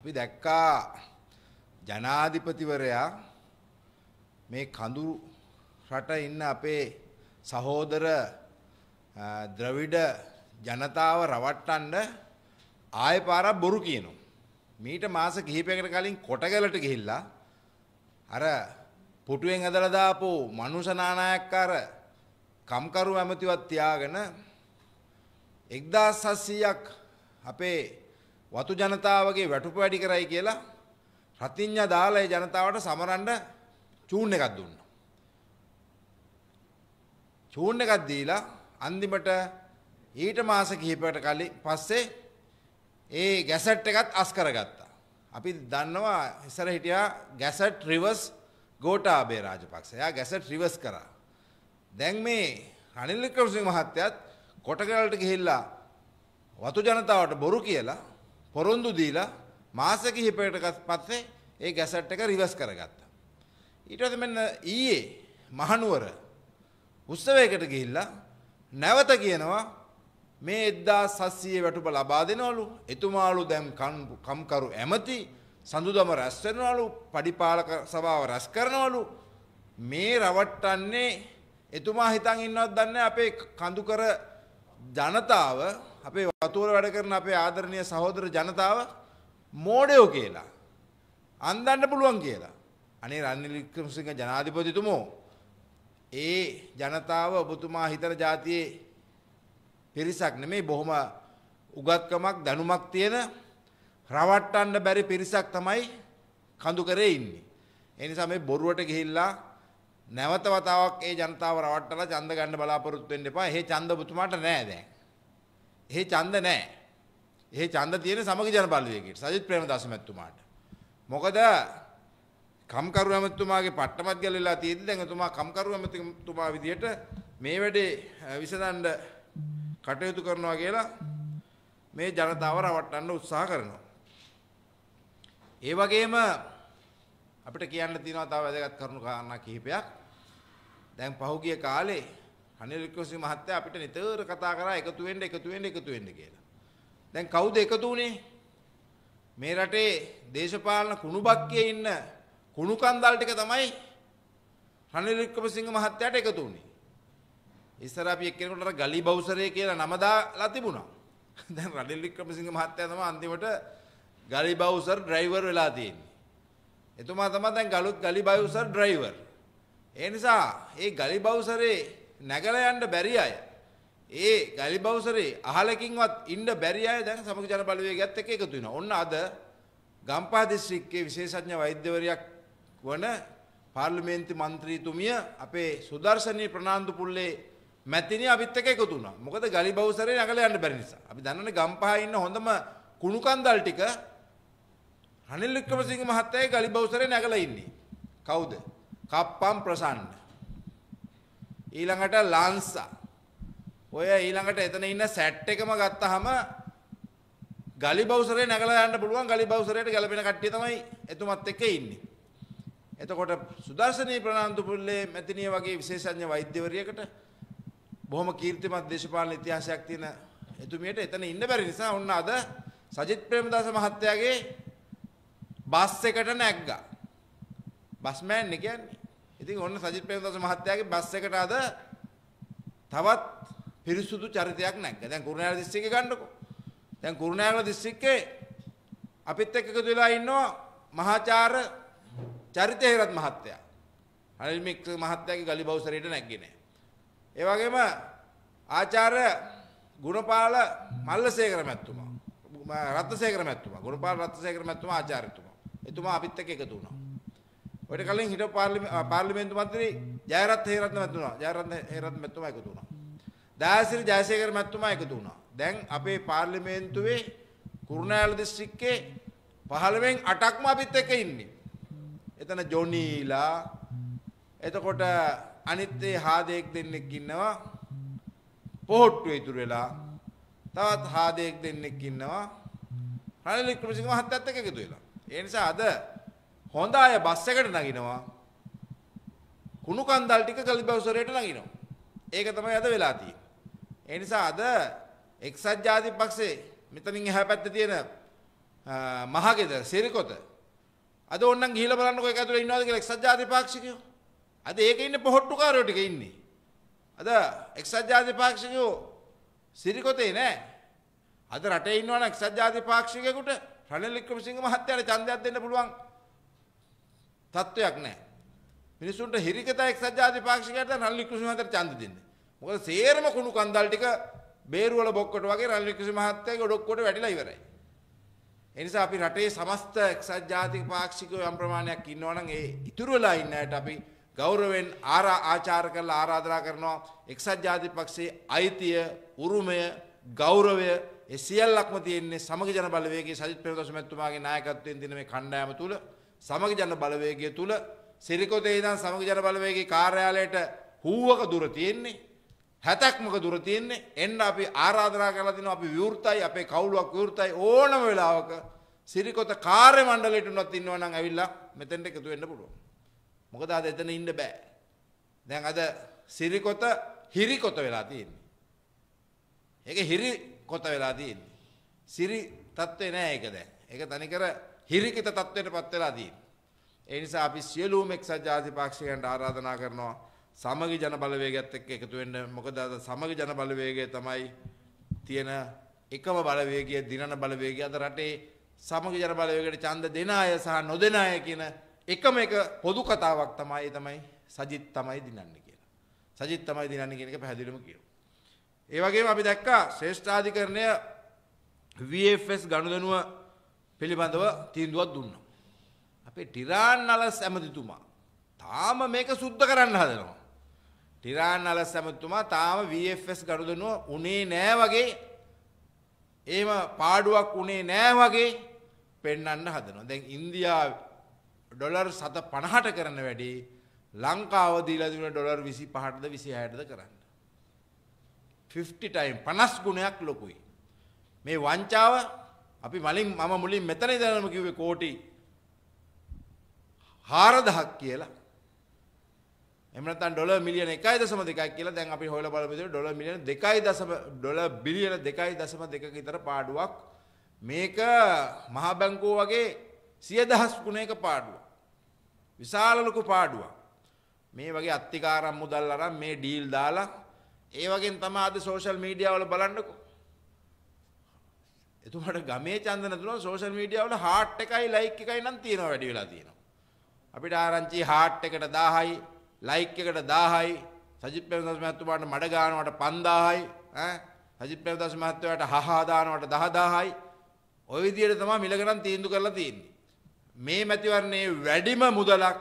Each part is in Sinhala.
අපි දැක්කා ජනාධිපතිවරයා මේ කඳුරු රට ඉන්න අපේ සහෝදර අ, ද්‍රවිඩ ජනතාව රවට්ටන්න ආය පාරක් බොරු කියනවා. මීට මාස කිහිපයකට කලින් කොටගලට ගිහිල්ලා අර පුටුවෙන් ඇදලා දාපු මනුෂ නානායක්කාර කම්කරු ඇමතිවත් තියාගෙන 1700ක් අපේ වතු ජනතාවගේ වැටුප වැඩි කරයි කියලා රතිඤ්ඤා දාලා ඒ ජනතාවට සමරන්න චූන් එකක් දුන්නා. චූන් එකක් දීලා අන්තිමට ඊට මාස කිහිපයකට කලින් පස්සේ ඒ ගැසට් එකත් අස් කරගත්තා. අපි දන්නවා ඉස්සර හිටියා ගැසට් රිවර්ස් ගෝඨාභය රාජපක්ෂ. එයා ගැසට් රිවර්ස් කරා. දැන් මේ රනිල් වික්‍රමසිංහ මහත්තයත් කොටගලට ගිහිල්ලා වතු ජනතාවට බොරු කියලා පොරොන්දු දීලා මාස කිහිපයකට පස්සේ ඒ ගැසට් එක රිවර්ස් කරගත්තා. ඊට පස්සේ මෙන්න ඊයේ මහනුවර උත්සවයකට ගිහිල්ලා නැවත කියනවා මේ 1700 වැටුප ලබා දෙනවලු. එතුමාලු දැන් කම්කරු ඇමති සඳුදම රැස් වෙනවලු පඩිපාලක සභාව රැස් කරනවලු. මේ රවට්ටන්නේ එතුමා හිතන් ඉන්නවත් දන්නේ අපේ කඳුකර ජනතාව අපේ වතුවල වැඩ කරන අපේ ආදරණීය සහෝදර ජනතාව මෝඩයෝ කියලා අන්දන්න පුළුවන් කියලා අනේ රනිල් වික්‍රමසිංහ ජනාධිපතිතුමෝ ඒ ජනතාව ඔබතුමා හිතන જાතියේ පිරිසක් නෙමෙයි බොහොම උගත්කමක් දැනුමක් තියෙන රවට්ටන්න බැරි පිරිසක් තමයි කඳු කරේ ඉන්නේ. ඒ නිසා මේ බොරුවට ගිහිල්ලා නැවත වතාවක් ඒ ජනතාව රවට්ටලා ඡන්ද ගන්න බලාපොරොත්තු වෙන්න එපා. එහෙ ඡන්ද ඔබතුමාට නෑ දැන්. එහෙ ඡන්ද නෑ. එහෙ ඡන්ද තියෙන සමගි ජන බලවේගයට සජිත් ප්‍රේමදාස මැතිතුමාට. මොකද කම්කරු ඇමතිතුමාගේ පට්ටමත් ගැලවිලා තියෙද්දි දැන් එතුමා කම්කරු ඇමතිතුමා විදියට මේ වැඩේ විසඳන්න කටයුතු කරනවා කියලා මේ ජනතාව රවට්ටන්න උත්සාහ කරනවා. ඒ වගේම අපිට කියන්න තියෙනවා තව වැදගත් කරුණු කාරණා කිහිපයක්. දැන් පහුගිය කාලේ අනිල් වික්‍රමසිංහ මහත්තයා අපිට නිතර කතා කරා එකතු වෙන්න එකතු වෙන්න එකතු වෙන්න කියලා. දැන් කවුද එකතු වුනේ? මේ රටේ දේශපාලන කුණුබක්කේ ඉන්න කුණු කන්දල් ටික තමයි රනිල් වික්‍රමසිංහ මහත්තයාට එකතු වුනේ. ඉස්සර අපි එක්කෙනෙකුට අර ගලි බවුසරේ කියලා නම දාලා තිබුණා. දැන් රනිල් වික්‍රමසිංහ මහත්තයා තමයි අන්තිමට ගලි බවුසර් ඩ්‍රයිවර් වෙලා තියෙන්නේ. එතුමා තමයි දැන් ගලුත් ගලි බවුසර් ඩ්‍රයිවර්. ඒ නිසා ඒ ගලි බවුසරේ නැගලා යන්න බැරි අය ඒ ගලි බවුසරේ අහලකින්වත් ඉන්න බැරි අය දැන් සමග ජන බලවේගයත් එක්ක එකතු වෙනවා. ඔන්න අද ගම්පහ දිස්ත්‍රික්කයේ විශේෂඥ වෛද්‍යවරියක් වන පාර්ලිමේන්තු මන්ත්‍රීතුමිය අපේ සුදර්ශනී ප්‍රනාන්දු පුල්ලේ මැතිණිය අපිත් එක්ක එකතු වුණා. මොකද ගලි බවුසරේ නැගලා යන්න බැරි නිසා. අපි දන්නනේ ගම්පහ ඉන්න හොඳම කුණු කන්දල් ටික රනිල් වික්‍රමසිංහ මහත්තයාගේ ගලි බවුසරේ නැගලා ඉන්නේ. කවුද? කප්පම් ප්‍රසන්න. ඊළඟට ලාන්සා. ඔය ඊළඟට එතන ඉන්න සැට් එකම ගත්තාම ගලි බවුසරේ නැගලා යන්න පුළුවන් ගලි බවුසරේට ගැලපෙන කට්ටිය තමයි එතුමත් එක්ක ඉන්නේ. එතකොට සුදර්ශනී ප්‍රනාන්දු පුල්ලේ මැතිණිය වගේ විශේෂඥ වෛද්‍යවරියකට බොහොම කීර්තිමත් දේශපාලන ඉතිහාසයක් තියෙන එතුමියට එතන ඉන්න බැරි නිසා ඔන්න අද සජිත් ප්‍රේමදාස මහත්තයාගේ බස් එකට නැග්ගා. බස් මෑන් නේ කියන්නේ. ඉතින් ඔන්න සජිත් ප්‍රේමදාස මහත්තයාගේ බස් එකට අද තවත් පිරිසුදු චරිතයක් නැග්ගා. දැන් කුරුණෑගල දිස්ත්‍රික්කේ ගන්නකො. දැන් කුරුණෑගල දිස්ත්‍රික්කේ අපිත් එක්ක එකතු වෙලා ඉන්නවා මහාචාර්ය චරිත හේරත් මහත්තයා. අනිල් මික් මහත්තයාගේ ගලි බවුසරේට නැග්ගේ නැහැ. ඒ වගේම ආචාර්ය ගුණපාල මල්ලසේකර මැතිතුමා. රත්නසේකර මැතිතුමා. ගුණපාල රත්නසේකර මැතිතුමා ආචාර්යතුමා. එතුමා අපිත් එක්ක එකතු වුණා. ඔයිට කලින් හිටපු පාර්ලිමේන්තු මන්ත්‍රී ජයරත් හේරත්න මැතිතුමා. ජයරත් හේරත් මැතිතුමා එකතු වුණා. දයාසිරි ජයසේකර මැතිතුමා එකතු වුණා. දැන් අපේ පාර්ලිමේන්තුවේ කුරුණෑගල දිස්ත්‍රික්කේ 15න් 8ක්ම අපිත් එක්ක ඉන්නේ. එතන ජොනීලා එතකොට අනිත් ඒ හාදෙක් දෙන්නෙක් ඉන්නවා පොහොට්ටු ඉතුරු වෙලා තවත් හාදෙක් දෙන්නෙක් ඉන්නවා රනිල් වික්‍රමසිංහ මහත්තයත් එක්ක එකතු වෙලා ඒ නිසා අද හොඳ අය බස් එකට නගිනවා කුණු කන්දල් ටික ගලිබවසරයට නගිනවා ඒක තමයි අද වෙලා තියෙන්නේ ඒ නිසා අද එක්සත් ජාතික පක්ෂේ මෙතනින් එහා පැත්තේ තියෙන මහගෙදර සිරිකොත. අද ඕන්නම් ගිහිල්ලා බලන්නකෝ ඒක ඇතුලේ ඉන්නවද කියලා එක්සත් ජාතික පාක්ෂිකයෝ. අද ඒකේ ඉන්නේ පොහොට්ටුකාරයෝ ටික ඉන්නේ. අද එක්සත් ජාතික පාක්ෂිකයෝ සිරිකොතේ නෑ. අද රටේ ඉන්නවනම් එක්සත් ජාතික පාක්ෂිකයෙකුට රනිල් වික්‍රමසිංහ මහත්තයාට ඡන්දයක් දෙන්න පුළුවන් තත්ත්වයක් නැහැ. මිනිසුන්ට හිරිකත එක්සත් ජාතික පාක්ෂිකයට රනිල් වික්‍රමසිංහ මහත්තයාට ඡන්ද දෙන්නේ. මොකද සේරම කුණු කන්දල් ටික බේරුවල බොක්කොට වගේ රනිල් වික්‍රමසිංහ මහත්තයාගේ ඔඩොක්කොට වැටිලා ඉවරයි. ඒ නිසා අපි රටේ සමස්ත එක්සත් ජාතික පාක්ෂිකයෝ යම් ප්‍රමාණයක් ඉන්නවනම් ඒ ඉතුරු වෙලා ඉන්න අයට අපි ගෞරවයෙන් ආරා ආචාර කරලා ආරාධනා කරනවා එක්සත් ජාතික පක්ෂයේ අයිතිය උරුමය ගෞරවය ඒ සියල්ලක්ම තියෙන්නේ සමග ජන බලවේගයේ සජිත් ප්‍රේමදාස මැතිතුමාගේ නායකත්වයෙන් දින මේ කණ්ඩායම තුල සමග ජන බලවේගය තුල සිරිකොතේ ඉඳන් සමග ජන බලවේගයේ කාර්යාලයට හූවක දුර තියෙන්නේ 70ක්මක දුර තියෙන්නේ එන්න අපි ආරාධනා කරලා තිනවා අපි විවෘතයි අපේ කවුලුවක් විවෘතයි ඕනම වෙලාවක සිරිකොත කාර්ය මණ්ඩලයට උනත් ඉන්නවා නම් ඇවිල්ලා මෙතෙන්ට එකතු වෙන්න පුළුවන්. මොකද අද එතන ඉන්න බෑ. දැන් අද සිරිකොත හිරිකොත වෙලා තියෙන්නේ. ඒක හිරි කොත වෙලා තියෙන්නේ. සිරි තත්ත්වේ නෑ ඒක දැන්. ඒක තනිකර හිරිකිත තත්ත්වයට පත් වෙලා තියෙන්නේ. ඒ නිසා අපි සියලුම එක්සත් ජාතික පාක්ෂිකයන්ට ආරාධනා කරනවා සමගි ජන බලවේගයත් එක්ක එකතු වෙන්න. මොකද අද සමගි ජන බලවේගය තමයි තියෙන එකම බලවේගය දිනන බලවේගය අද රටේ සමගි ජන බලවේගයට ඡන්ද දෙන අය සහ නොදෙන අය කියන එකම එක පොදු කතාවක් තමයි තමයි සජිත් තමයි දිනන්නේ කියලා. සජිත් තමයි දිනන්නේ කියන එක පැහැදිලිවම කියනවා. ඒ වගේම අපි දැක්කා ශ්‍රේෂ්ඨාධිකරණය VFS ගනුදෙනුව පිළිබඳව තීන්දුවක් දුන්නා. අපේ ටිරාන් නලස් ඇමතිතුමා තාම මේක සුද්ධ කරන්න හදනවා. ටිරාන් නලස් ඇමතිතුමා තාම VFS ගනුදෙනුව උනේ නෑ වගේ එහෙම පාඩුවක් උනේ නෑ වගේ පෙන්වන්න හදනවා. දැන් ඉන්දියාව ඩොලර් 750ට කරන වැඩි ලංකාව දීලා තිබුණ ඩොලර් 25ටද 26ටද කරන්නේ. 50 ටයිම් 50 ගුණයක් ලොකුයි. මේ වංචාව අපි මලින් මම මුලින් මෙතන ඉඳන්ම කිව්වේ කෝටි 4000ක් කියලා. එහෙම නැත්නම් ඩොලර් මිලියන 1.2ක් කියලා දැන් අපි හොයලා බලමු ඩොලර් මිලියන 2. ඩොලර් බිලියන 2.2ක විතර පාඩුවක් මේක මහ බැංකුව වගේ සිය දහස් ගුණයක පාඩුවක්. විශාල ලොකු පාඩුවක්. මේ වගේ අත්තිකාරම් මුදල් අරන් මේ ඩීල් දාලා ඒ වගේ තමයි අද සෝෂල් මීඩියා වල බලන්නකෝ. එතුමට ගමේ චන්දන දුන සෝෂල් මීඩියා වල හાર્ට් එකයි ලයික් එකයි නම් තියෙනවා වැඩි වෙලා තියෙනවා. අපිට ආරංචි හાර්ට් එකට 1000යි ලයික් එකට 1000යි සජිත් ප්‍රේමදාස මහත්මයාට මඩ ගන්නවට 5000යි ඈ සජිත් ප්‍රේමදාස මහත්මයාට හහා දානවට 10000යි ওই විදිහට තමයි මිලගණන් තීන්දුව කරලා තියෙන්නේ. මේ මැතිවරණයේ වැඩිම මුදලක්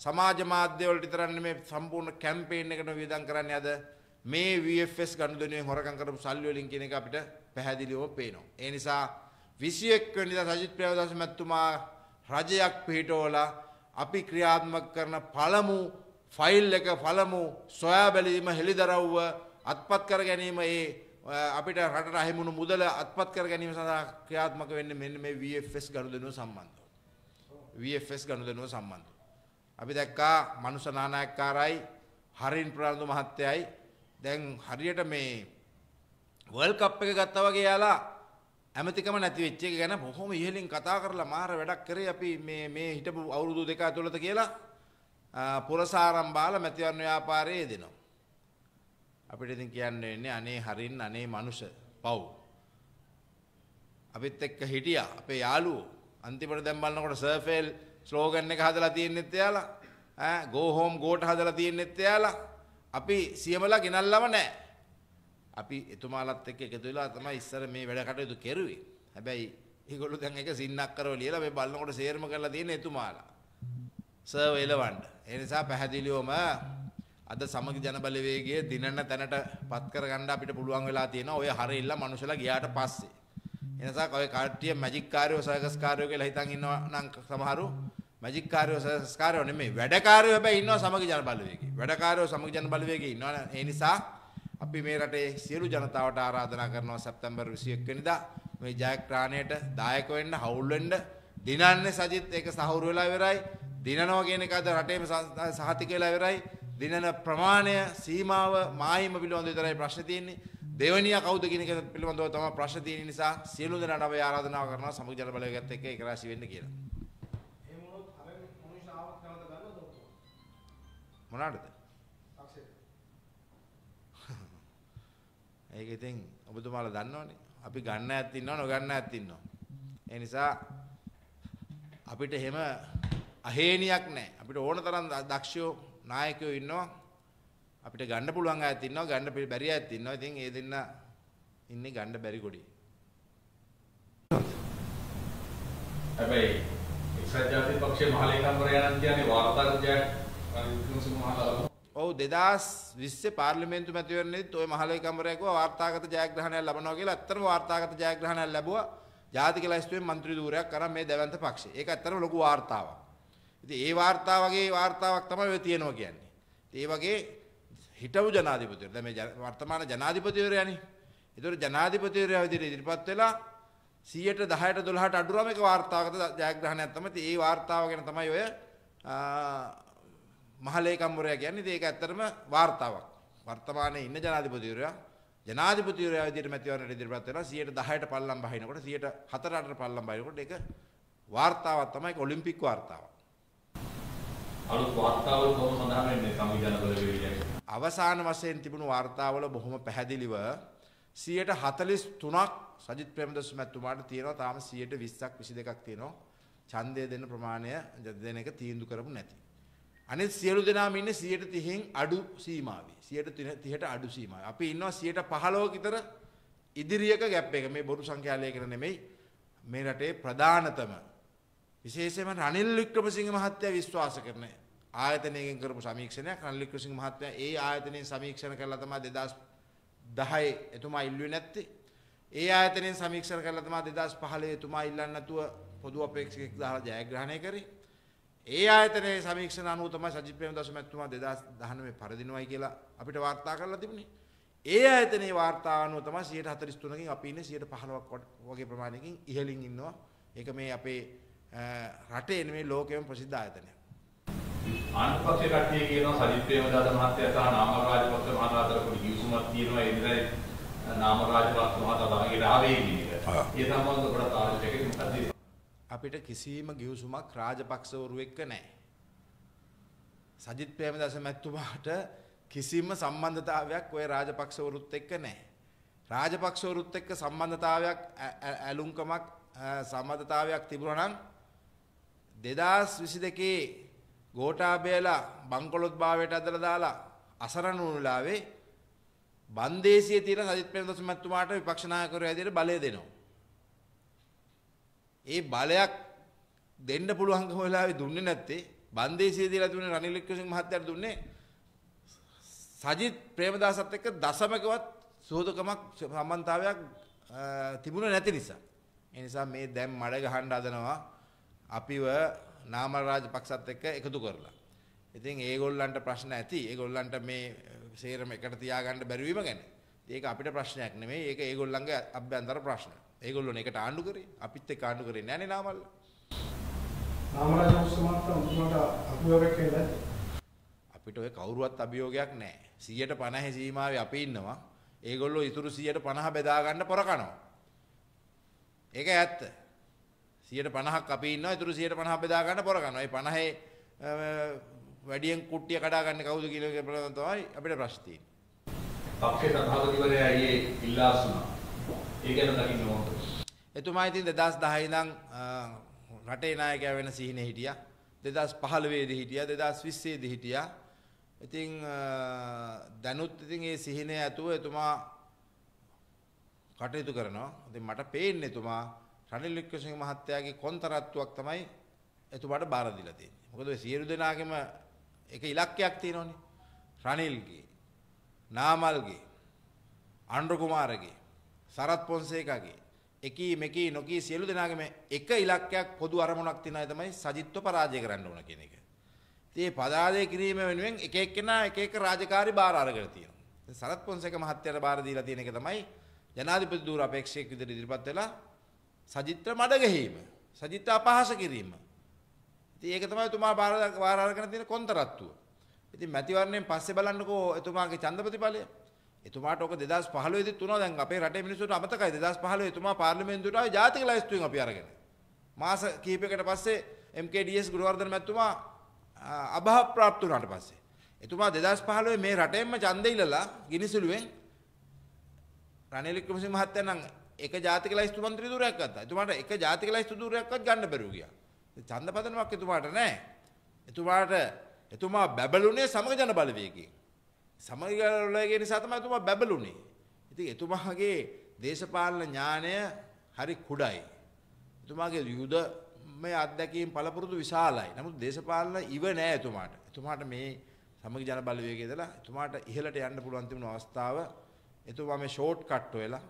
සමාජ මාධ්‍ය වලට විතරක් නෙමෙයි සම්පූර්ණ කැම්පේන් එකකට වියදම් කරන්නේ අද මේ VFS ගනුදෙනුවෙන් හොරකම් කරපු සල්ලි වලින් කියන එක අපිට පැහැදිලිවම පේනවා. ඒ නිසා 21 වෙනිදා සජිත් ප්‍රේමදාස මැතිතුමා රජයක් පිහිටවලා අපි ක්‍රියාත්මක කරන පළමු ෆයිල් එක පළමු සොයා බැලීම හෙළිදරව්ව අත්පත් කර ගැනීම ඒ අපිට රටට අහිමුණු මුදල අත්පත් කර ගැනීම සඳහා ක්‍රියාත්මක වෙන්නේ මෙන්න මේ VFS ගනුදෙනුව සම්බන්ධව. VFS ගනුදෙනුව සම්බන්ධව. අපි දැක්කා මනුෂ්‍ය නානායක්කාරයි හරින් ප්‍රනාන්දු මහත්තයයි දැන් හරියට මේ වර්ල්ඩ් කප් එක ගත්තා වගේ යාලා ඇමතිකම නැති වෙච්ච එක ගැන බොහොම ඉහලින් කතා කරලා මාර වැඩක් කරේ අපි මේ මේ හිටපු අවුරුදු දෙක ඇතුළත කියලා පුරසාරම් බාලා මැතිවරණ ව්‍යාපාරයේ දෙනවා. අපිට ඉතින් කියන්න වෙන්නේ අනේ හරින් අනේ මනුෂ පව්. අපිත් එක්ක හිටියා අපේ යාළුවෝ අන්තිමට දැන් බලනකොට සර්ෆෙල් ස්ලෝගන් එක හදලා තියෙන්නෙත් එයාලා ඈ ගෝ හෝම් ගෝට හදලා තියෙන්නෙත් එයාලා අපි සියමලා ගෙනල්ලම නැහැ. අපි එතුමාලත් එක්ක එකතු වෙලා තමයි ඉස්සර මේ වැඩ කටයුතු කෙරුවේ. හැබැයි ඒගොල්ලෝ දැන් ඒක සින්නක් කරව ලියලා මේ බලනකොට සේරම කරලා තියෙන එතුමාලා. සර්ව් එලවන්න. ඒ නිසා පැහැදිලිවම අද සමග ජන බලවේගයේ දිනන තැනට පත් කරගන්න අපිට පුළුවන් වෙලා තියෙනවා. ඔය හරිල්ල මනුස්සලා ගියාට පස්සේ. එනිසා ඔය කට්ටිය මැජික් කාර්යෝ සර්කස් කාර්යෝ කියලා හිතන් ඉන්නවා නම් සමහරු මැජික් කාර්යෝ සර්කස් කාර්යෝ නෙමෙයි වැඩකාරයෝ හැබැයි ඉන්නවා සමග ජන බලවේගයේ. වැඩකාරයෝ සමග ජන බලවේගයේ ඉන්නවා. ඒ නිසා අපි මේ රටේ සියලු ජනතාවට ආරාධනා කරනවා සැප්තැම්බර් 21 වෙනිදා. මේ ජයග්‍රහණයට දායක වෙන්න හවුල් වෙන්න දිනන්නේ සජිත් ඒක සහවුරු වෙලා ඉවරයි. දිනනවා කියන එක අද රටේම සහතික වෙලා ඉවරයි. දිනන ප්‍රමාණය සීමාව මායිම පිළිබඳ විතරයි ප්‍රශ්නේ තියෙන්නේ. දෙවනියා කවුද කියන එක පිළිබඳව තමයි ප්‍රශ්න තියෙන නිසා සියලු දෙනාට අපි ආරාධනා කරනවා සමග ජන බලවේගයත් එක්ක එක රාශි වෙන්න කියලා. එහෙම වුණොත් හැම මනුෂ්‍ය ආවත් නැවත ගන්නවද ඔක්කොම? මොනවාටද? පක්ෂේ. ඒක ඉතින් ඔබතුමාලා දන්නවනේ. අපි ගන්න ඇත් ඉන්නවා නොගන්න ඇත් ඉන්නවා. ඒ නිසා අපිට එහෙම අහේනියක් නැහැ. අපිට ඕන තරම් දක්ෂයෝ නායකයෝ ඉන්නවා. අපිට ගන්න පුළුවන් අයත් ඉන්නවා, ගන්න බැරි අයත් ඉන්නවා. ඉතින් ඒ දෙන්න ඉන්නේ ගන්න බැරි කොටි. හැබැයි එක්සත් ජාතික පක්ෂයේ මහලේකම්වරයා නම් කියන්නේ වාර්තාගත ජයක් වික්‍රමසිංහ ඔහු දෙදස් විස්ස පාර්ලිමේන්තු මැතිවරණයේත් ওই මහලේ කමරයකව වාර්තාගත ජයග්‍රහණයක් ලබනවා කියලා ඇත්තටම වාර්තාගත ජයග්‍රහණයක් ලැබුවා ජාතික ලැයිස්තුවේ මන්ත්‍රී ධූරයක් කරා මේ දැවැන්ත පක්ෂේ. ඒක ඇත්තටම ලොකු වාර්තාවක්. ඉතින් ඒ වාර්තාව වගේ වාර්තාවක් තමයි ඔය තියෙනවා කියන්නේ. ඒ වගේ හිටපු ජනාධිපතිවරයා දැන් මේ වර්තමාන ජනාධිපතිවරයානේ. ඒතර ජනාධිපතිවරයා විදිහට ඉදිරිපත් වෙලා 100ට 10ට 12ට අඩුරම එක වාර්තාවකට ජයග්‍රහණයක් තමයි. ඒ වාර්තාව ගැන තමයි ඔය මහලේකම්වරයා කියන්නේ. ඒක ඇත්තටම වාර්තාවක්. වර්තමානයේ ඉන්න ජනාධිපතිවරයා ජනාධිපතිවරයා විදිහට මැතිවරණයට ඉදිරිපත් වෙලා 110ට පල්ලම් බහිනකොට 104ට පල්ලම් බහිනකොට ඒක වාර්තාවක් තමයි ඒක ඔලිම්පික් වාර්තාවක්. අලුත් වාර්තාවල කොහොම සඳහන් වෙන්නේ සංවිධාන බලවේගය. අවසාන වශයෙන් තිබුණු වාර්තාවල බොහොම පැහැදිලිව 143ක් සජිත් ප්‍රේමදාස මැතිතුමාට තියෙනවා තාම 120ක් 22ක් තියෙනවා ඡන්දය දෙන්න ප්‍රමාණය දෙන එක තීන්දුව කරපු නැති. අනිත් සියලු දෙනාම ඉන්නේ 130න් අඩු සීමාවේ. 130ට අඩු සීමාවේ. අපි ඉන්නවා 115ක විතර ඉදිරියක ගැප් එක. මේ බොරු සංඛ්‍යාලයකට නෙමෙයි මේ රටේ ප්‍රධානතම විශේෂයෙන්ම රනිල් වික්‍රමසිංහ මහත්තයා විශ්වාස කරන ආයතනයකින් කරපු සමීක්ෂණයක් රනිල් වික්‍රමසිංහ මහත්තයා ඒ ආයතනයෙන් සමීක්ෂණ කරලා තමයි 2010 එතුමා ඉල්ලුවේ නැත්තේ. ඒ ආයතනයෙන් සමීක්ෂණ කරලා තමයි 2015 එතුමා ඉල්ලන්නේ නැතුව පොදු අපේක්ෂකෙක් දාලා ජයග්‍රහණය කරේ. ඒ ආයතනයේ සමීක්ෂණ අනුව තමයි සජිත් ප්‍රේමදාස මැතිතුමා 2019 පරදිනවයි කියලා අපිට වාර්තා කරලා තිබුණේ. ඒ ආයතනයේ වාර්තාව අනුව තමයි 143කින් අපි ඉන්නේ 115ක් වගේ ප්‍රමාණයකින් ඉහළින් ඉන්නවා. ඒක මේ අපේ රටේ නෙමෙයි ලෝකෙම ප්‍රසිද්ධ ආයතනයක්. ආණ්ඩුපක්ෂ කට්ටිය කියනවා සජිත් ප්‍රේමදාස මහත්තයා සහ නාම රාජපක්ෂ මහතා අතර පොඩි කිවිසුමක් තියෙනවා ඒ නිසා නාම රාජපක්ෂ මහතා ළඟට ආවේ කියන එක. ඒ සම්බන්ධව පොඩක් ආලෝචනයක් මොකක්ද? අපිට කිසිම ගිවිසුමක් රාජපක්ෂවරු එක්ක නැහැ. සජිත් ප්‍රේමදාස මැතිතුමාට කිසිම සම්බන්ධතාවයක් ওই රාජපක්ෂවරුත් එක්ක නැහැ. රාජපක්ෂවරුත් එක්ක සම්බන්ධතාවයක් ඇලුම්කමක් සම්බන්ධතාවයක් තිබුණා නම් 2022 ගෝඨාභයලා බංකොලොත් භාවයට ඇදලා දාලා අසරණ වුණ වෙලාවේ බන්දේසියේ තියෙන සජිත් ප්‍රේමදාස මැතිතුමාට විපක්ෂ නායකවරු ඇදිරියට බලය දෙනවා. ඒ බලයක් දෙන්න පුළුවන්කම වෙලාවේ දුන්නේ නැත්තේ බන්දේසියේ දීලා දුන්නේ රනිල් වික්‍රමසිංහ මහත්තයාට දුන්නේ සජිත් ප්‍රේමදාසත් එක්ක දශමකවත් සෝදකමක් සම්බන්ධතාවයක් තිබුණ නැති නිසා. ඒ නිසා මේ දැන් මඩ ගහන්න හදනවා අපිව නාම රාජපක්ෂත් එක්ක එකතු කරලා. ඉතින් ඒගොල්ලන්ට ප්‍රශ්න ඇති. ඒගොල්ලන්ට මේ සේරම එකට තියාගන්න බැරි වීම ගැන. ඒක අපිට ප්‍රශ්නයක් නෙමෙයි. ඒක ඒගොල්ලන්ගේ අභ්‍යන්තර ප්‍රශ්න. ඒගොල්ලෝනේ එකට ආණ්ඩු කරේ. අපිත් එක්ක ආණ්ඩු කරේ නෑනේ නාමල්ල. නාමරාජ උස්සමත් උතුමට අභියෝගයක් කියලා අපිට ඔය කවුරුවත් අභියෝගයක් නෑ. 150 සීමාවේ අපි ඉන්නවා. ඒගොල්ලෝ ඉතුරු 150 බෙදා ගන්න පොර කනවා. ඒක ඇත්ත. 150ක් අපි ඉන්නවා ඉතුරු 150 බෙදා ගන්න පොර කනවා. ඒ 50 වැඩියෙන් කුට්ටිය කඩා ගන්න කවුද කියලා එක තමයි අපිට ප්‍රශ්න තියෙන්නේ. පක්ෂේ සභාපතිවරයා ඊයේ ඉල්ලා අසුණා. ඒ ගැන දකින්න ඕනද? එතුමා ඉතින් 2010 ඉඳන් රටේ නායකයා වෙන සිහිනේ හිටියා. 2015 දී හිටියා 2020 දී හිටියා. ඉතින් දැනුත් ඉතින් ඒ සිහිනේ ඇතුව එතුමා කටයුතු කරනවා. ඉතින් මට පේන්නේ එතුමා රනිල් වික්‍රමසිංහ මහත්තයාගේ කොන්තරත්තුවක් තමයි එතුමාට බාර දීලා තියෙන්නේ. මොකද ඔය සියලු දෙනාගේම එක ඉලක්කයක් තියෙනවනේ. රනිල්ගේ, නාමල්ගේ, ආන්ඩ්‍ර කුමාරගේ, සරත් පොන්සේකාගේ එකී මෙකී නොකී සියලු දෙනාගේම එක ඉලක්කයක් පොදු අරමුණක් තියෙනවා තමයි සජිත්ව පරාජය කරන්න ඕන කියන එක. ඉතින් මේ පරාජය කිරීම වෙනුවෙන් එක එක්කෙනා එක එක රාජකාරි බාර අරගෙන තියෙනවා. ඉතින් සරත් පොන්සේක මහත්තයාට බාර දීලා තියෙන එක තමයි ජනාධිපති ධූර අපේක්ෂකයෙක් විදිහට ඉදිරිපත් වෙලා සජිත්‍ර මඩ ගැහිම, සජිත් අපහාස කිරීම. ඉතින් ඒක තමයි එතුමා බාර බාර අරගෙන තියෙන කොන්තරත්තුව. ඉතින් මැතිවරණයෙන් පස්සේ බලන්නකෝ එතුමාගේ ඡන්ද ප්‍රතිඵලය. එතුමාට ඕක 2015 දී තුනෝ දැන් අපේ රටේ මිනිස්සුන්ට අමතකයි 2015 එතුමා පාර්ලිමේන්තුවට ආවේ ජාතික ලැයිස්තුවෙන් අපි අරගෙන. මාස කිහිපයකට පස්සේ MKDS ගුරුවර්ධන මැතිතුමා අභාව ප්‍රාප්ත වුණාට පස්සේ එතුමා 2015 මේ රටේම ඡන්දෙ ඉල්ලලා ගිනිසුළුවෙන් රනිල් වික්‍රමසිංහ මහත්තයා නම් එක ජාතික ලයිස්තු මන්ත්‍රී ධූරයක් ගත්තා. එතුමාට එක ජාතික ලයිස්තු ධූරයක්වත් ගන්න බැරුව ගියා. ඡන්ද පදනමක් එතුමාට නැහැ. එතුමාට එතුමා බැබළුනේ සමග ජන බලවේගයෙන්. සමග බලවේගය නිසා තමයි එතුමා බැබළුනේ. ඉතින් එතුමාගේ දේශපාලන ඥානය හරි කුඩයි. එතුමාගේ යුද මේ අත්දැකීම් පළපුරුදු විශාලයි. නමුත් දේශපාලන ඉව නෑ එතුමාට. එතුමාට මේ සමග ජන බලවේගය ඉඳලා එතුමාට ඉහළට යන්න පුළුවන් තිබුණු අවස්ථාව එතුමා මේ ෂෝට් කට් වෙලා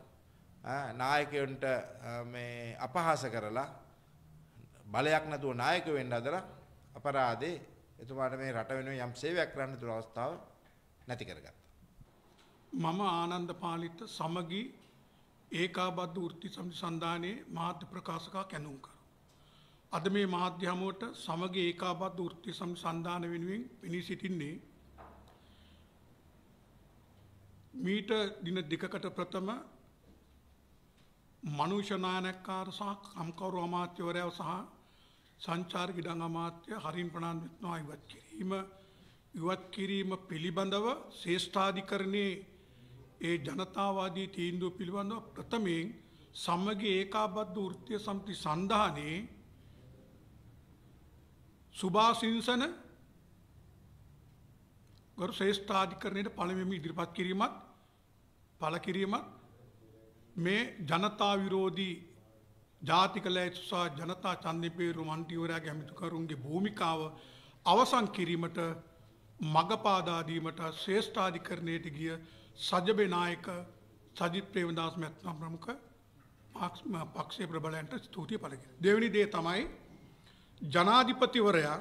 නායකයන්ට මේ අපහාස කරලා බලයක් නැතුව නායක වෙන්න හදලා අපරාධේ එතුමාට මේ රට වෙනුවෙන් යම් සේවයක් කරන්න තුරු අවස්ථාව නැති කරගත්තා. මම ආනන්ද පාලිත සමගි ඒකාබද්ධ වෘත්ති සමිති සන්ධානයේ මාධ්‍ය ප්‍රකාශකා කැඳුම් කර. අද මේ මාධ්‍ය හමුවට සමගි ඒකාබද්ධ වෘත්ති සමිති සන්ධාන වෙනුවෙන් පෙනී සිටින්නේ මීට දින දෙකකට ප්‍රථම මනුෂනානැක්කාර සහ කම්කවරු අමාත්‍යවරයාව සහ සංචාර්ක ඉඩං අමාත්‍ය හරින් ප්‍රනාන් විත්නවා ඉවත් කිරීම. ඉවත් කිරීම පිළිබඳව ශේෂ්ඨාධිකරණයේ ඒ ජනතාවාදී තීන්දුව පිළිබඳව ප්‍රථමයෙන් සමගි ඒකාබද්ධ වෘත්තිය සමිති සන්ධානයේ සුභාසිංසන ගරු ශ්‍රේෂ්ඨාධිකරණයට පළමුවෙන්ම ඉදිරිපත් කිරීමත් පළ කිරීමත් මේ ජනතා විරෝධී ජාතික ලැයිස්තු සහ ජනතා ඡන්දපේරු මන්ත්‍රීවරයාගේ ඇමතිකරුන්ගේ භූමිකාව අවසන් කිරීමට මඟ පාදා දීමට ශ්‍රේෂ්ඨාධිකරණයට ගිය සජබේ නායක සජිත් ප්‍රේමදාස මැතිතුමා ප්‍රමුඛ පක්ෂයේ ප්‍රබලයන්ට ස්තුතිය පළ කරනවා. දෙවෙනි දේ තමයි ජනාධිපතිවරයා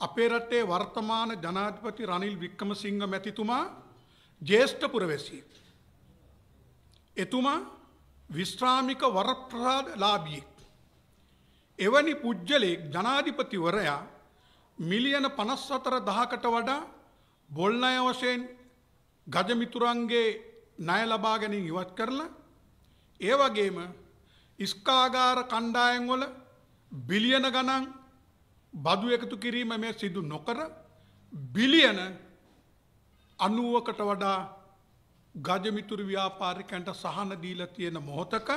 අපේ රටේ වර්තමාන ජනාධිපති රනිල් වික්‍රමසිංහ මැතිතුමා ජේෂ්ඨ පුරවැසියෙක්. එතුමා විශ්‍රාමික වරප්‍රසාද ලාභියෙක්. එවැනි පුජ්‍යලෙක් ජනාධිපතිවරයා මිලියන 54 දහකට වඩා බොල් ණය වශයෙන් ගජමිතුරන්ගේ ණය ලබා ගැනීම ඉවත් කරලා ඒ වගේම ඉස්කාගාර කණ්ඩායම් වල බිලියන ගණන් බදු එකතු කිරීම මේ සිදු නොකර බිලියන 90කට වඩා ගජමිතුරු ව්‍යාපාරිකයන්ට සහන දීලා තියෙන මොහොතක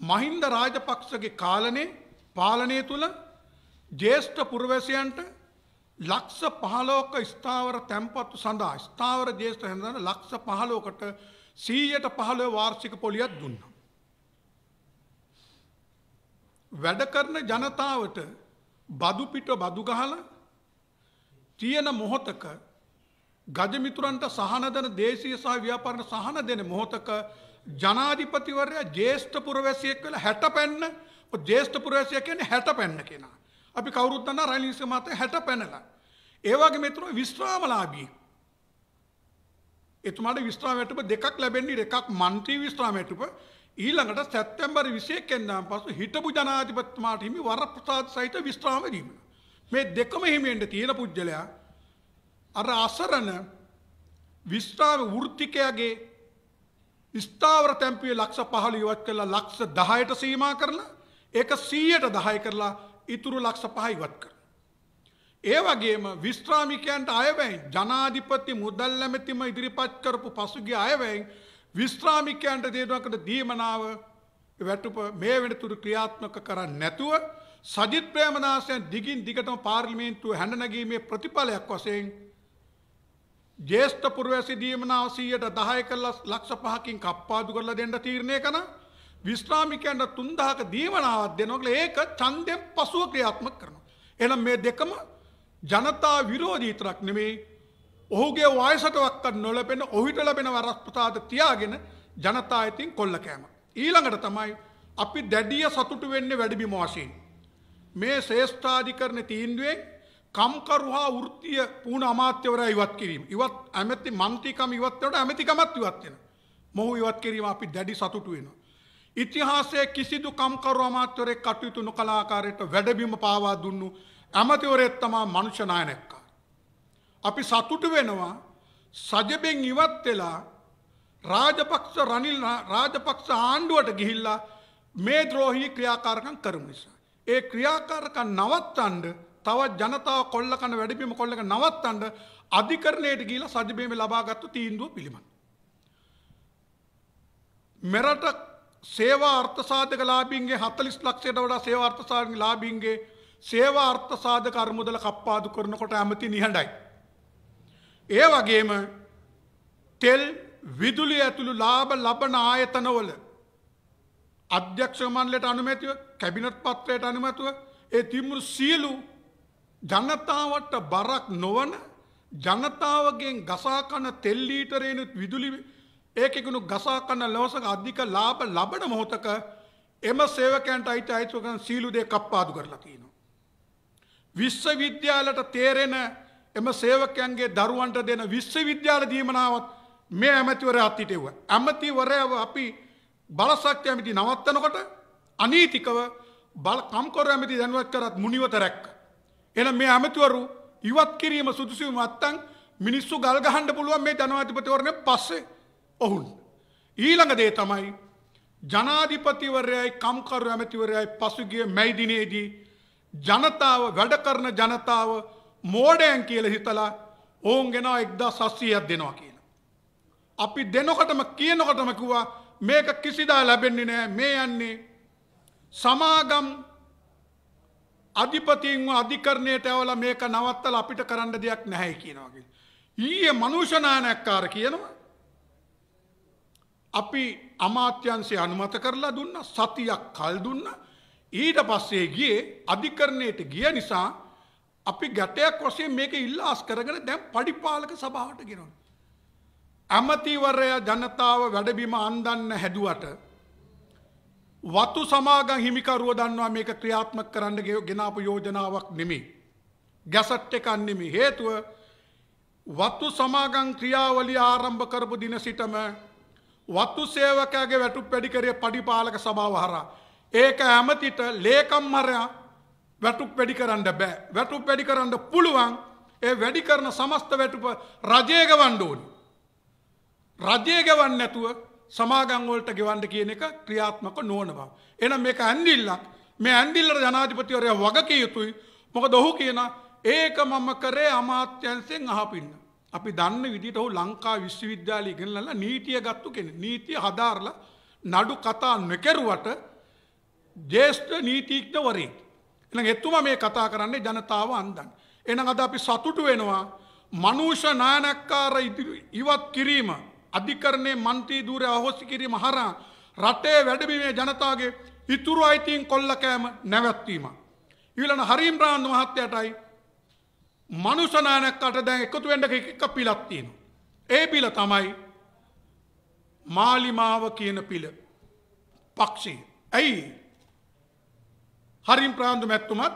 මහින්ද රාජපක්ෂගේ කාලනේ පාලනය තුල ජේෂ්ඨ පුරවැසියන්ට ලක්ෂ 15ක ස්ථාවර තැන්පතු සඳහා ස්ථාවර ජේෂ්ඨ හැඳන ලක්ෂ 15කට 100ට 15 වාර්ෂික පොලියක් දුන්නා. වැඩ කරන ජනතාවට බදු පිට බදු ගහලා තියෙන මොහොතක ගජමිතුරන්ට සහන දෙන දේශීය සහ ව්‍යාපාරණ සහන දෙන මොහොතක ජනාධිපතිවරයා ජේෂ්ඨ පුරවැසියෙක් වෙලා 60 පැන්න ඔය ජේෂ්ඨ පුරවැසියා කියන්නේ 60 පැන්න කෙනා. අපි කවුරුත් දන්නා රයිලිස් මහත්තයා 60 පැනලා. ඒ වගේ මෙතුණු විශ්‍රාමලාභී. එතුමාට විශ්‍රාම වැටුප දෙකක් ලැබෙන්නේ එකක් මන්ත්‍රී විශ්‍රාම වැටුප ඊළඟට සැප්තැම්බර් 21 වෙනිදා පසු හිටපු ජනාධිපතිතුමාට හිමි වරප්‍රසාද සහිත විශ්‍රාම දීම. මේ දෙකම හිමිෙන්න තියෙන පුජ්‍යලයා අර අසරණ විශ්‍රාම වෘත්තිකයාගේ ස්ථාවර තැන්පියේ ලක්ෂ 15 ඉවත් කරලා ලක්ෂ 10ට සීමා කරලා ඒක 100ට 10 කරලා ඉතුරු ලක්ෂ 5 ඉවත් කරනවා. ඒ වගේම විශ්‍රාමිකයන්ට අයවැයෙන් ජනාධිපති මුදල් ඇමතිම ඉදිරිපත් කරපු පසුගිය අයවැයෙන් විශ්‍රාමිකයන්ට දේනකට දීමනාව වැටුප මේ වෙනතුරු ක්‍රියාත්මක කරන්න නැතුව සජිත් ප්‍රේමදාසයන් දිගින් දිගටම පාර්ලිමේන්තුව හැඬනැගීමේ ප්‍රතිඵලයක් වශයෙන් ජේෂ්ඨ පුරවැසි දීමනාව 100ට 10 කරලා ලක්ෂ 5කින් කප්පාදු කරලා දෙන්න තීරණය කළා. විශ්‍රාමිකයන්ට 3000ක දීමනාවක් දෙනවා. ඒක ඡන්දයෙන් පසුව ක්‍රියාත්මක කරනවා. එහෙනම් මේ දෙකම ජනතා විරෝධී තරක් නෙමෙයි ඔහුගේ වයසටවත් නොලැබෙන ඔහුට ලැබෙන වරස්පතාද තියාගෙන ජනතා ඉතින් කොල්ල කෑම. ඊළඟට තමයි අපි දැඩිය සතුටු වෙන්නේ වැඩිබිම වශයෙන්. මේ ශ්‍රේෂ්ඨාධිකරණ තීන්දුවෙන් කම්කරු හා වෘත්තීය පූර්ණ අමාත්‍යවරයා ඉවත් කිරීම. ඉවත් ඇමති මන්ත්‍රීකම ඉවත් වෙනකොට ඇමතිකමත් ඉවත් වෙනවා. මොහු ඉවත් කිරීම අපි දැඩි සතුටු වෙනවා. ඉතිහාසයේ කිසිදු කම්කරු අමාත්‍යවරයෙක් කටයුතු නොකළ ආකාරයට වැඩබිම පාවා දුන්නු ඇමතිවරයෙක් තමයි මනුෂ්‍ය නායකයා. අපි සතුටු වෙනවා සජබෙන් ඉවත් වෙලා රාජපක්ෂ රනිල් රාජපක්ෂ ආණ්ඩුවට ගිහිල්ලා මේ ද්‍රෝහී ක්‍රියාකාරකම් කරමු නිසා. ඒ ක්‍රියාකාරකම් නවත්තන්න තවත් ජනතාව කොල්ල කන වැඩිපීම කොල්ලක නවත්තන්න අධිකරණයට ගිහිල්ලා සජබේම ලබාගත්තු තීන්දුව පිළිබඳ. මෙරට සේවා අර්ථසාධක ලාබින්ගේ හතලිස් ලක්ෂයට වඩා සේවා අර්ථසාධක ලාබින්ගේ සේවා අර්ථසාධක අරමුදල කප්පාදු කරනකොට ඇමති නිහඬයි. ඒ වගේම තෙල් විදුලි ඇතුළු ලාභ ලබන ආයතනවල අධ්‍යක්ෂ මණ්ඩලයට අනුමැතිව කැබිනට් පත්‍රයට අනුමැතුව ඒ තිමුණු සියලු ජනතාවට බරක් නොවන ජනතාවගෙන් ගසාකන තෙල් ලීටරේනුත් විදුලි ඒකෙකුණු ගසාකන්න ලවසක අධික ලාභ ලබන මොහොතක එම සේවකයන්ට අයිති අයිතුකන සීලු දේ කප්පාදු කරලා තියෙනවා. විශ්වවිද්‍යාලට තේරෙන එම සේවකයන්ගේ දරුවන්ට දෙන විශ්වවිද්‍යාල දීමනාවත් මේ ඇමතිවර අත්තිටෙව. ඇමතිවරයව අපි බලසක්්‍ය ඇමති නවත්තනකොට අනීතිකව බල කම්කොර ඇමති දැනුවත් කරත් මුනිවත රැක්ක. එන මේ ඇමතිවරු ඉවත් කිරීම සුදුසුවම අත්තන් මිනිස්සු ගල්ගහන්ඩ පුළුවන් මේ ජනවාධිපතිවරණය පස්සේ ඔහුන්. ඊළඟ දේ තමයි ජනාධිපතිවරයයි කම්කරු ඇමතිවරයයි පසුගිය මැයිදිනේදී ජනතාව වැඩ කරන ජනතාව මෝඩයන් කියල හිතලා ඔවුන් ගෙන එක්දා සස්සියක් දෙනවා කියලා. අපි දෙනකොටම කියනකොටම කිවා මේක කිසිදා ලැබෙන්නේ නෑ මේ යන්නේ සමාගම් අධිපතින්ව අධිකරණයට ඇවල මේක නවත්තල අපිට කරන්න දෙයක් නැහැ කියනවාගේ. ඊයේ මනුෂනානැක්කාර කියනවා අපි අමාත්‍යන්සේ අනුමත කරලා දුන්න සතියක් කල් දුන්න ඊට පස්සේ ගියේ අධිකරණයට ගිය නිසා අපි ගැටයක් වශයෙන් මේක ඉල්ලාස් කරගෙන දැන් පඩිපාලක සභාවට ගෙනන. ඇමතිවරය ජනතාව වැඩබිම අන්දන්න හැදුවට වතු සමාගන් හිමිකරුව දන්නවා මේක ක්‍රියාත්ම කරන්න ගෙනාපු යෝජනාවක් නෙමේ. ගැසට් එකන් නෙමේ හේතුව වත්තු සමාගං ක්‍රියාවලිය ආරම්භ කරපු දින සිටම වත්තු සේවකයාගේ වැටු පැඩිකරය පඩිපාලක සභාව හරා. ඒක ඇමතිට ලේකම්මරයා වැටුක් වැඩි කරන්න බෑ වැටුක් වැඩි කරන්න පුළුවන් ඒ වැඩි කරන සමස්ත වැටුප රජයගවන්න ඕනි. රජයගවන් නැතුව සමාගංවලට ගෙවන්ඩ කියන එක ක්‍රියාත්මක නොවන බව. එන මේක ඇන්ඩිල්ලක් මේ ඇන්ඩිල්ලර ජනාධිපතිවරය වගකිය යුතුයි මොක දොහු කියන ඒක මම කරේ අමාත්‍යන්සෙන් අහපින්න. අපි දන්න විදිට ඔහු ලංකා විශ්වවිද්‍යාලය ගෙනල්ල නීතිය ගත්තු කෙන නීතිය හදාරල නඩු කතා නොකැරුවට ජේෂ්ඨ නීතිීක්න වරේ. එ එතුම මේ කතා කරන්නේ ජනතාව අන්දන්. එන අද අපි සතුටු වෙනවා මනුෂ නානැක්කාර ඉවත් කිරීම අධිකරණය මන්ත්‍රී දූර අහෝසි කිරීම හරා රටේ වැඩබිමේ ජනතාගේ ඉතුරු අයිතින් කොල්ලකෑම නැවැත්වීම. ඊලන හරිම් ප්‍රාන්ධ මහත්තයටයි මනුසනානැක්කට දැන් එකතු වෙන්ඩ එක පිලත්තියෙන. ඒ පිල තමයි මාලිමාව කියන පිල පක්ෂී. ඇයි හරිම් ප්‍රාන්ධ මැත්තුමත්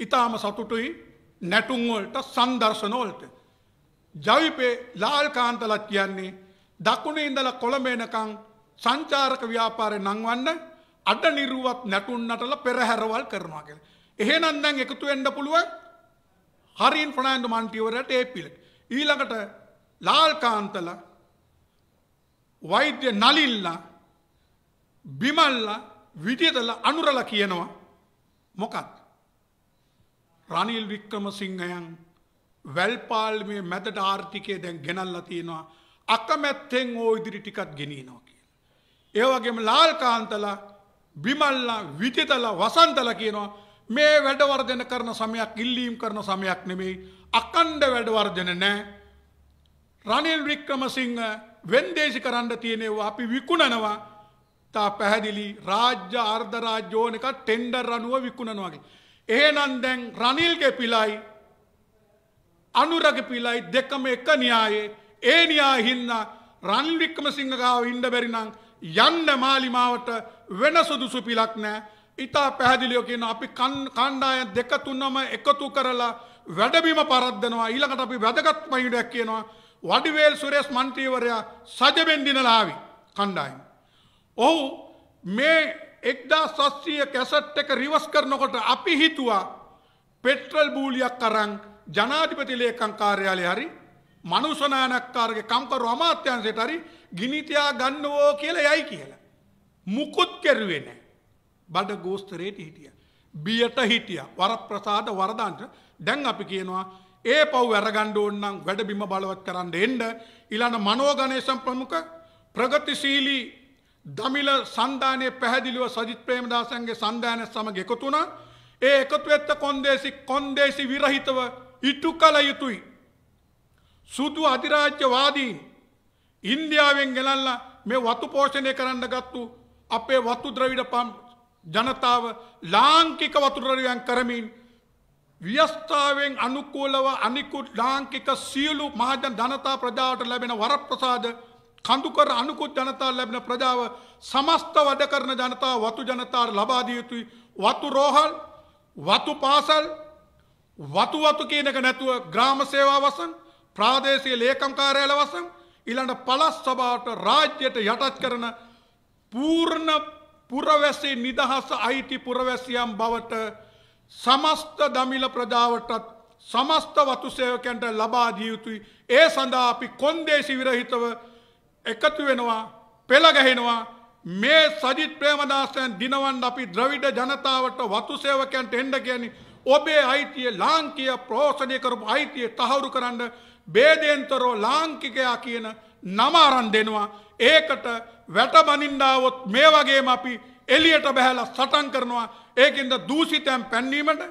ඉතාම සතුටුයි නැටුන්වලට සංදර්ශනෝල්ට. ජවිපේ ලාල් කාන්තලත් කියන්නේ දකුණ ඉඳල කොළඹේනකං සංචාරක ව්‍යාපාරය නංවන්න අඩ නිරුවත් නැටුන්නටල පෙරහැරවල් කරනවා කියල. එහෙ නන්දැන් එකතු එන්ඩ පුළුව හරින් ප්‍රනාන්දු මන්ටිවරට ඒ පිළ. ඊළඟට ලාල්කාන්තල වෛද්‍ය නලිල්ල බිමල්ල විදිතල අනුරල කියනවා මොකත්. රනිල් වික්‍රම සිංහයන් වැල්පාල්මේ මැදට ආර්ථිකය දැන් ගෙනල්ල තියෙනවා අකමැත්තෙන් ඕ ඉදිරි ටිකත් ගෙනීනවා කිය. ඒවගේම ලාල්කාන්තලා බිමල්ල විතිතල වසන්තල කියනවා මේ වැඩවර්ජන කරන සමයක් ඉල්ලීම් කරන සමයක් නෙමෙයි අකණ්ඩ වැඩවර්ජන නෑ. රනිල් වික්‍රමසිංහ වෙන්දේශි කරන්න තියෙනවා අපි විකුණනවා තා පැහැදිලි රාජ්‍ය අර්ධරාජ්‍යෝනක ටෙන්ඩර් අනුව විකුණනවාගේ. එහෙනම් දැන් රනිල්ගේ පිලයි අනුරග පිලයි දෙකම එක න්‍යායේ ඒ න්‍යා හින්න රනිල් වික්‍රමසිංහගාව ඉන්න බැරිනම් යන්න මාලිමාවට වෙන සුදුසු පිලක් නෑ. ඉතා පැහැදිලියෝ කියන අපි කණ්ඩාය දෙක තුන්නම එකතු කරලා වැඩබිම පරද්දනවා. ඊළඟට අපි වැදගත් පයිඩක් කියනවා. වඩිවේල් සුරේස් මන්ත්‍රීවරයා සජබෙන්දිනලාවි කණ්ඩායම. ඔහු මේ එක්දා සස්්‍රිය කැසට් එක රිවස් කරනකොට අපි හිතුවා පෙට්‍රල් බූලියක් කරං ජනාධිපති ලේකං කාර්යාලය හරි මනුෂනානක්කාරගේ කම්කරු අමාත්‍යන්සයට හරි ගිනිතියා ගන්නවෝ කියල යයි කියලා. මුකුත් කෙරුවේ නෑ. බඩ ගෝස්තරයට හිටිය. බියට හිටිය වර ප්‍රසාද වරදාන්ට දැන් අපි කියනවා ඒ පව් වැරගණ්ඩ ඕන්නම් වැඩබිම බලවත් කරන්න එන්ඩ ඉලන්න මනෝගනේශම් ප්‍රමුඛ ප්‍රගතිශීලී දමිල සන්ධානය පැහැදිලිව සජිත් ප්‍රේමදාසන්ගේ සන්ධානය සමග එකතුුණ ඒ එකතු එත්ත කොන්දේසි කොන්දේසි විරහිතව ඉටු කළ යුතුයි. සුදු අධිරාජ්‍යවාදීන් ඉන්දියාවෙන් ගෙනල්ල මේ වතු පෝෂණය කරන්න ගත්තු අපේ වත්තු ද්‍රවිඩ පම් ජනතාව ලාංකික වතුරරියන් කරමින් ව්‍යස්ථාවෙන් අනුකූලව අනිකුත් ලාංකික සියලු මහජන ජනතා ප්‍රජාවට ලැබෙන වරප්‍රසාද කඳුකර අනුකුත් ජනතා ලැබෙන ප්‍රජාව සමස්ත වැඩ කරන ජනතාව වතු ජනතාර ලබාදිය යුතුයි. වතු රෝහල් වතු පාසල් වතු වතු කියනක නැතුව ග්‍රාම සේවා වසන් ප්‍රාදේශය ලේකම් කාරයාල වසන් ඉළඟට පලස් සභාවට රාජ්‍යයට යටත් කරන පූර්ණ පුරවැස්සේ නිදහස අයිති පුරවැසියම් බවට සමස්ත දමිල ප්‍රජාවටත් සමස්ත වතුසේවකැන්ට ලබාදිය යුතුයි. ඒ සඳහා අපි කොන්දේසි විරහිතව එකතු වෙනවා පෙළගහෙනවා මේ සජිත් ප්‍රේමදාසයන් දිනවන්ඩ අපි ද්‍රවිඩ ජනතාවට වතුසේවකැන්ට එන්ඩ කියනි ඔබේ අයිතිය ලාංකිය ප්‍රෝෂණය කරපු අයිතිය තහවුරු කරන්න බේදෙන්තරෝ ලාංකිකයා කියන නමාරන් දෙනවා. ඒකට වැටබනින්ඩාවොත් මේ වගේම අපි එලියට බැහැල සටන් කරනවා. ඒකින්ද දූසිතයන් පැන්නීමට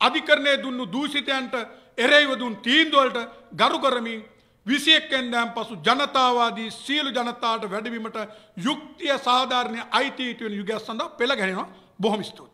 අධිකරණය දුන්නු දූසිතයන්ට එරෙයිව දුන් තීන්දුවලට ගරු කරමින් විසියෙක්කෙන්දෑම් පසු ජනතාවාදී සියලු ජනතාවට වැඩවීමට යුක්තිය සාධාරණය අයිතීටුවෙන යුගැස් සඳ පෙළ ගැෙනවා බොහොම ස්තුූති.